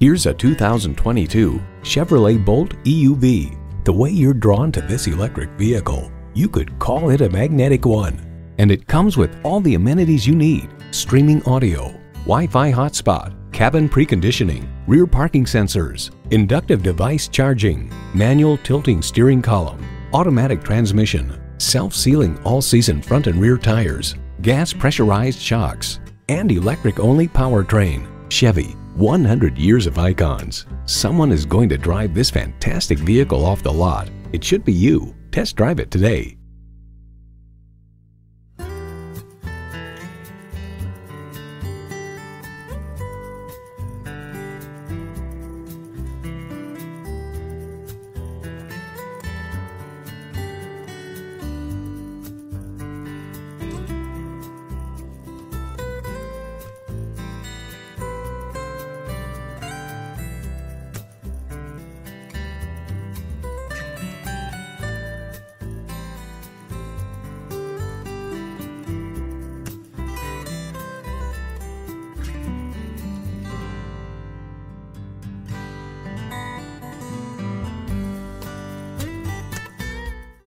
Here's a 2022 Chevrolet Bolt EUV. The way you're drawn to this electric vehicle, you could call it a magnetic one. And it comes with all the amenities you need. Streaming audio, Wi-Fi hotspot, cabin preconditioning, rear parking sensors, inductive device charging, manual tilting steering column, automatic transmission, self-sealing all-season front and rear tires, gas pressurized shocks, and electric-only powertrain. Chevy, 100 years of icons. Someone is going to drive this fantastic vehicle off the lot. It should be you. Test drive it today.